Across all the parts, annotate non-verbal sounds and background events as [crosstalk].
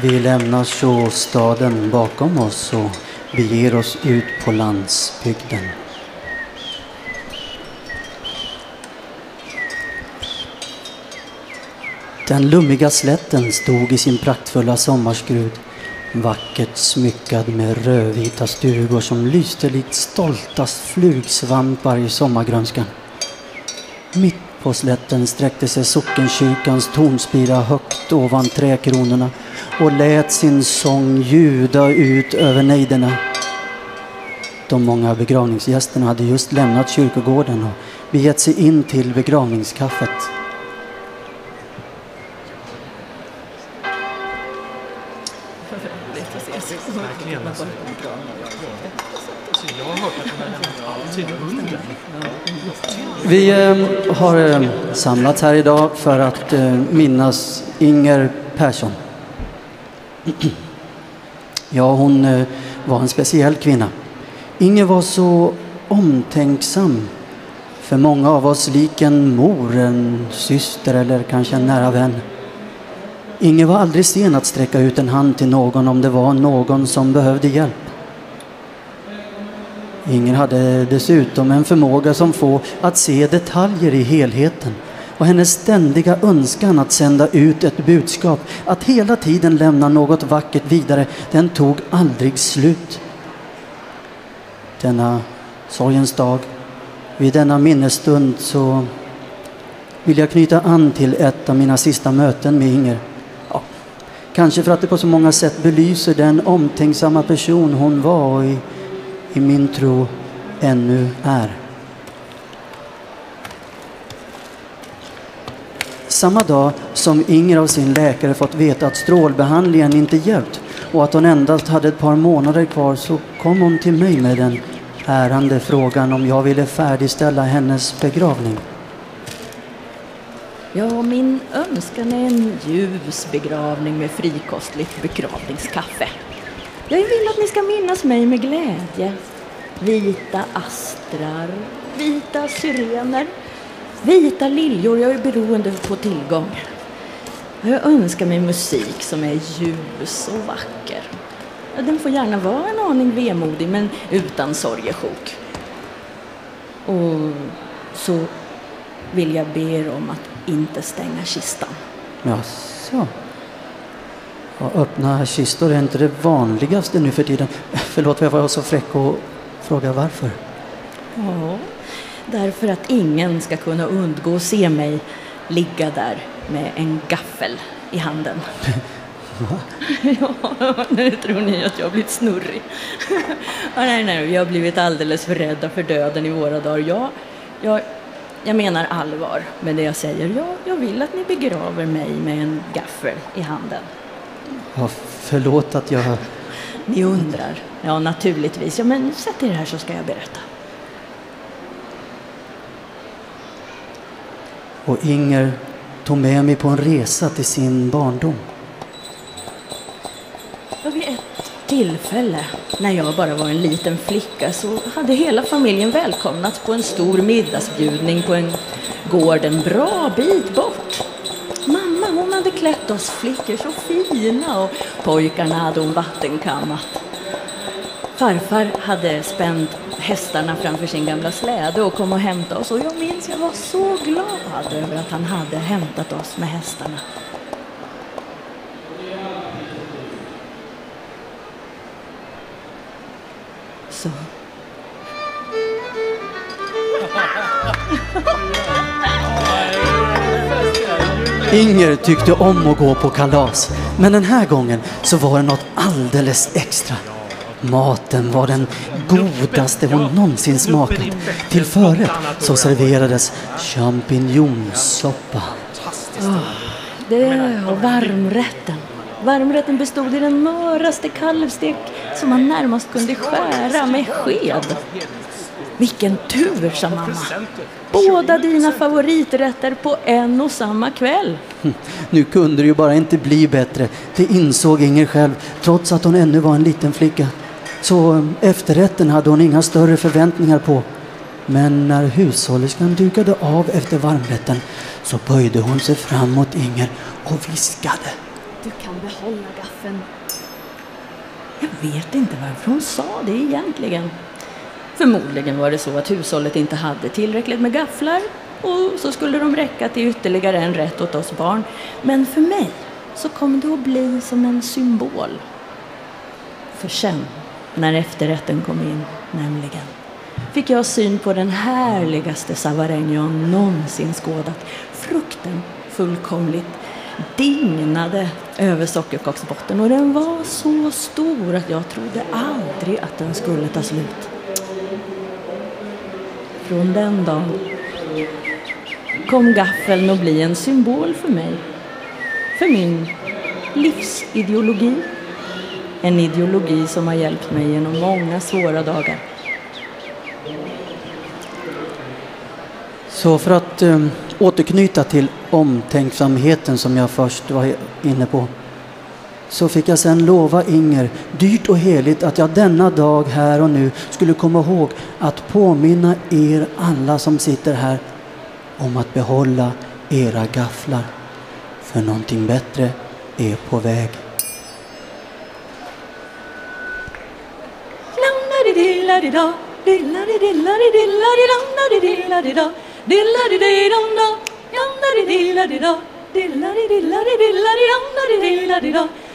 Vi lämnar så staden bakom oss och beger oss ut på landsbygden. Den lummiga slätten stod i sin praktfulla sommarskrud vackert smyckad med rödvita stugor som lyste likt stolta flugsvampar i sommargrönskan. Mitt på slätten sträckte sig sockenkyrkans tornspira högt ovan träkronorna och lät sin sång ljuda ut över nejderna. De många begravningsgästerna hade just lämnat kyrkogården och begett sig in till begravningskaffet. Vi eh, har eh, samlats här idag för att eh, minnas Inger Persson. [clears throat] Ja, hon eh, var en speciell kvinna. Inger var så omtänksam för många av oss lik en mor, en syster eller kanske en nära vän. Inger var aldrig sen att sträcka ut en hand till någon om det var någon som behövde hjälp. Inger hade dessutom en förmåga som få att se detaljer i helheten och hennes ständiga önskan att sända ut ett budskap, att hela tiden lämna något vackert vidare, den tog aldrig slut. Denna sorgens dag, vid denna minnesstund så vill jag knyta an till ett av mina sista möten med Inger. Ja, kanske för att det på så många sätt belyser den omtänksamma person hon var och i, min tro ännu är. Samma dag som Inger av sin läkare fått veta att strålbehandlingen inte hjälpt och att hon endast hade ett par månader kvar så kom hon till mig med den ärande frågan om jag ville färdigställa hennes begravning. Ja, min önskan är en ljus begravning med frikostligt begravningskaffe. Jag vill att ni ska minnas mig med glädje. Vita astrar, vita syrener, vita liljor. Jag är beroende på tillgång. Jag önskar mig musik som är ljus och vacker. Den får gärna vara en aning vemodig, men utan sorgesjok. Och så vill jag be er om att inte stänga kistan. Jaså? Ja, öppna kistor är inte det vanligaste nu för tiden. [laughs] Förlåt, jag var så fräck och fråga varför. Ja, därför att ingen ska kunna undgå att se mig ligga där med en gaffel i handen. [laughs] [laughs] ja, nu tror ni att jag har blivit snurrig. ja, nej, nej, vi har blivit alldeles för rädda för döden i våra dagar. Jag, jag, jag menar allvar med det jag säger. Jag, jag vill att ni begraver mig med en gaffel i handen. Ja, förlåt att jag... Ni undrar? Ja, naturligtvis. Ja, men sätt er här så ska jag berätta. Och Inger tog med mig på en resa till sin barndom. Vid ett tillfälle, när jag bara var en liten flicka, så hade hela familjen välkomnats på en stor middagsbjudning på en gård en bra bit bort. Klätt oss flickor så fina och pojkarna hade hon vattenkammat. Farfar hade spänt hästarna framför sin gamla släde och kom och hämtade oss och jag minns jag var så glad över att han hade hämtat oss med hästarna. Så. [laughs] Inger tyckte om att gå på kalas, men den här gången så var det något alldeles extra. Maten var den godaste hon någonsin smakat. Till förrätt så serverades champinjonsoppa. Oh, det och varmrätten. Varmrätten bestod i den möraste kalvstek som man närmast kunde skära med sked. Vilken tur, sa mamma. Båda dina favoriträtter på en och samma kväll. Nu kunde det ju bara inte bli bättre. Det insåg Inger själv, trots att hon ännu var en liten flicka. Så eh, efterrätten hade hon inga större förväntningar på. Men när hushållerskan dukade av efter varmrätten så böjde hon sig fram mot Inger och viskade. Du kan behålla gaffeln. Jag vet inte varför hon sa det egentligen. Förmodligen var det så att hushållet inte hade tillräckligt med gafflar och så skulle de räcka till ytterligare en rätt åt oss barn. Men för mig så kom det att bli som en symbol. För sen, när efterrätten kom in, nämligen, fick jag syn på den härligaste savaräng jag någonsin skådat. Frukten fullkomligt dignade över sockerkaksbotten och den var så stor att jag trodde aldrig att den skulle ta slut. Från den dagen kom gaffeln att bli en symbol för mig. För min livsideologi. En ideologi som har hjälpt mig genom många svåra dagar. Så för att um, återknyta till omtänksamheten som jag först var inne på så fick jag sen lova Inger, dyrt och heligt, att jag denna dag här och nu skulle komma ihåg att påminna er alla som sitter här om att behålla era gafflar. För någonting bättre är på väg.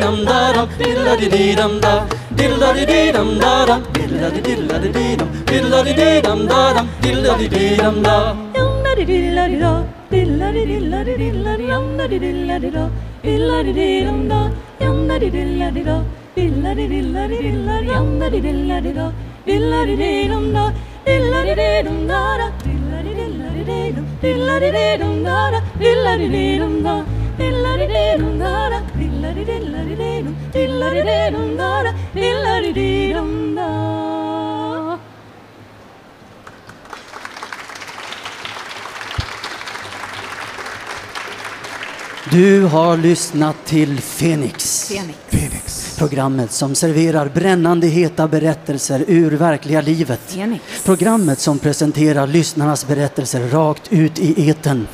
dum da dum, diddle dee dum da. diddle-da-dee-dee-dum da-dum, diddle-da-dee-diddle-da-dee-dum, diddle-da-dee-dum da-dum, diddle-da-dee-dum da. Yum-da-dee-dee-la-dee-da, diddle-da-dee-dee-la-dee-dee-la-dee, yum-da-dee-dee-la-dee-da, diddle-da-dee-dum da, yum-da-dee-dee-la-dee-da, diddle-da-dee-dee-la-dee-dee-la, yum-da-dee-dee-la-dee-da, diddle-da-dee-dum da, diddle-da-dee-dum da-da, diddle-da-dee-dee-la-dee-dee-dum, diddle-da-dee-dee-dum da-da, diddle-da-dee-dum da. Diddle-a-dee-dum-da-da, diddle-a-dee-dum-da-da, diddle-a-dee-dum-da-da, diddle-a-dee-dum-da. Du har lyssnat till Fenix. Fenix. Programmet som serverar brännande heta berättelser ur verkliga livet. Fenix. Programmet som presenterar lyssnarnas berättelser rakt ut i eten.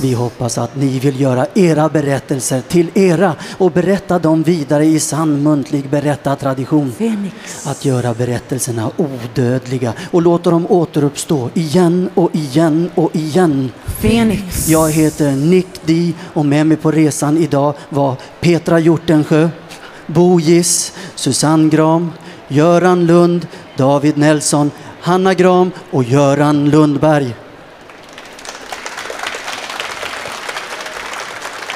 Vi hoppas att ni vill göra era berättelser till era och berätta dem vidare i sann muntlig berättartradition. Fenix. Att göra berättelserna odödliga och låta dem återuppstå igen och igen och igen. Fenix. Jag heter Nick Di och med mig på resan idag var Petra Hjortensjö, Bo Giss, Susanne Gram, Göran Lund, David Nelson, Hanna Gram och Göran Lundberg.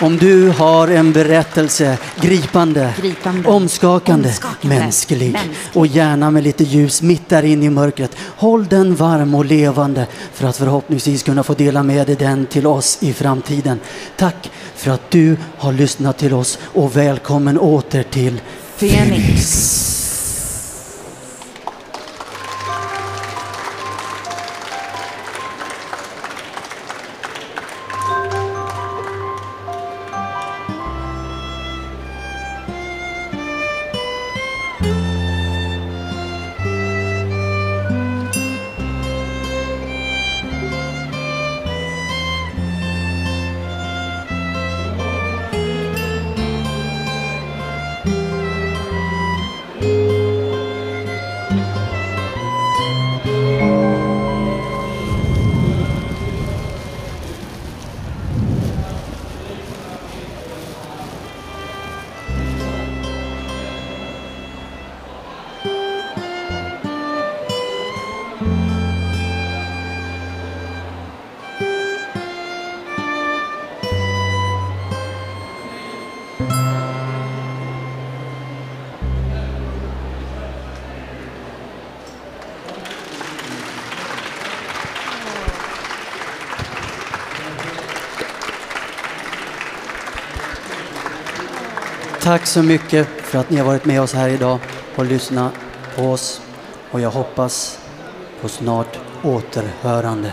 Om du har en berättelse, gripande, Gripande. omskakande, Omskakande. mänsklig, Mänsklig. och gärna med lite ljus mitt där inne i mörkret. Håll den varm och levande för att förhoppningsvis kunna få dela med dig den till oss i framtiden. Tack för att du har lyssnat till oss och välkommen åter till Fenix. Tack så mycket för att ni har varit med oss här idag och lyssnat på oss. Och jag hoppas på snart återhörande.